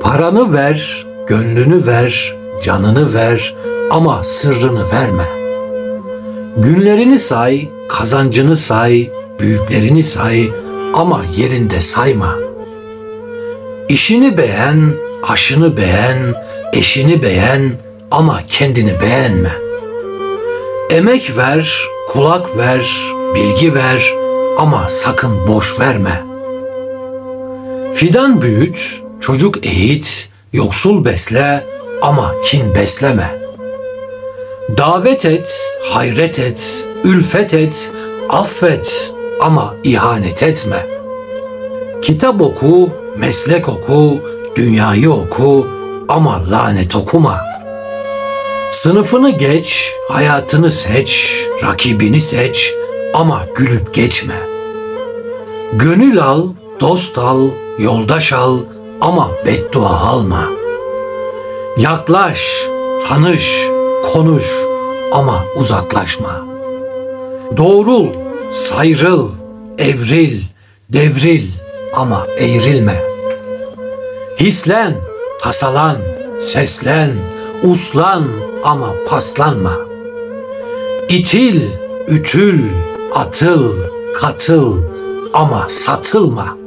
Paranı ver, gönlünü ver, canını ver ama sırrını verme. Günlerini say, kazancını say, büyüklerini say ama yerinde sayma. İşini beğen, aşını beğen, eşini beğen ama kendini beğenme. Emek ver, kulak ver, bilgi ver ama sakın boş verme. Fidan büyüt, çocuk eğit, yoksul besle ama kin besleme. Davet et, hayret et, ülfet et, affet ama ihanet etme. Kitap oku, meslek oku, dünyayı oku ama lanet okuma. Sınıfını geç, hayatını seç, rakibini seç ama gülüp geçme. Gönül al, dost al, yoldaş al ama beddua alma. Yaklaş, tanış, konuş ama uzaklaşma. Doğrul, sayrıl, evril, devril ama eğrilme. Hislen, tasalan, seslen, uslan ama paslanma. İtil, ütül, atıl, katıl ama satılma.